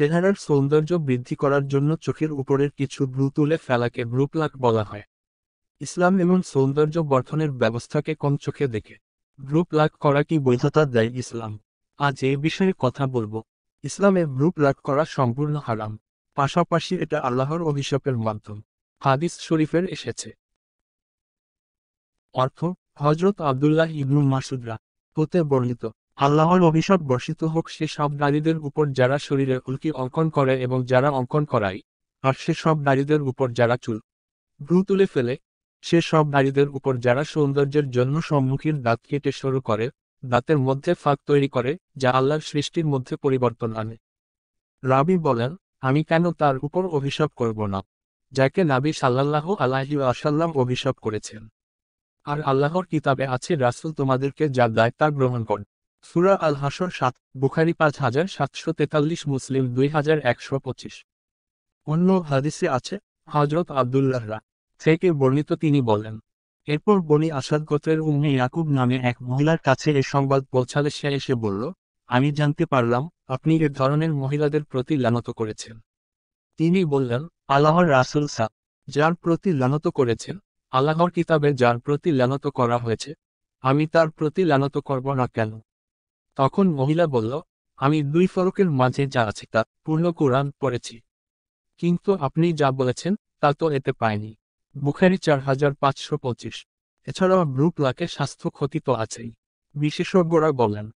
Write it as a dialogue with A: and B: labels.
A: চেহারার সৌন্দর্য বৃদ্ধি করার জন্য চোখের উপরের কিছু ভ্রু তুলে ফেলাকে ভ্রুপ্লাক বলা হয়। ইসলাম এবং সৌন্দর্য বর্ধনের ব্যবস্থাকে কম চোখে দেখে। ভ্রুপ্লাক করা কি বৈধতা দেয় ইসলাম? আজ এ বিষয়ে কথা বলব। ইসলামে ভ্রুপ্লাক করা সম্পূর্ণ হারাম। পাশাপাশি এটা আল্লাহর অভিশাপের মাধ্যম। হাদিস শরীফের এসেছে। অর্থ হজরত আবদুল্লাহ ইবনু মাসুদরা, হতে বর্ণিত। আল্লাহর অভিশাপ বর্ষিত হোক, সে সব নারীদের উপর যারা শরীরে উল্কি অঙ্কন করে এবং যারা অঙ্কন করায়, আর সে সব নারীদের উপর যারা চুল ভ্রু তুলে ফেলে, সে সব নারীদের উপর যারা সৌন্দর্যের জন্য সম্মুখীন দাঁত কেটে শুরু করে, দাঁতের মধ্যে ফাঁক তৈরি করে, যা আল্লাহর সৃষ্টির মধ্যে পরিবর্তন আনে। রাবি বলেন, আমি কেন তার উপর অভিশাপ করব না, যাকে নাবি সাল্লাল্লাহ আলাহি আসাল্লাম অভিশাপ করেছেন? আর আল্লাহর কিতাবে আছে রাসুল তোমাদেরকে যা দায় তা গ্রহণ কর সুরা আল হাসর সাত, বুখারি পাঁচ হাজার সাতশো তেতাল্লিশ, মুসলিম দুই হাজার একশো পঁচিশ। অন্য হাদিসে আছে হজরত আবদুল্লাহরা থেকে বর্ণিত তিনি বলেন, এরপর বনি আসাদ গোত্রের উম্মে ইয়াকুব নামে এক মহিলার কাছে এ সংবাদ পৌঁছালে সে এসে বলল, আমি জানতে পারলাম, আপনি এ ধরনের মহিলাদের প্রতি লানত করেছেন। তিনি বললেন, আল্লাহর রাসুল সা, যার প্রতি লানত করেছেন, আল্লাহর কিতাবে যার প্রতি লানত করা হয়েছে, আমি তার প্রতি লানত করব না কেন? তখন মহিলা বলল, আমি দুই ফরকের মাঝে যা আছে তা পূর্ণ কোরআন পড়েছি। কিন্তু আপনি যা বলেছেন, তা তো এতে পায়নি বুখারি চার হাজার পাঁচশো পঁচিশ। এছাড়াও ব্রুপলাকে স্বাস্থ্য ক্ষতি তো আছেই। বিশেষজ্ঞরা বলেন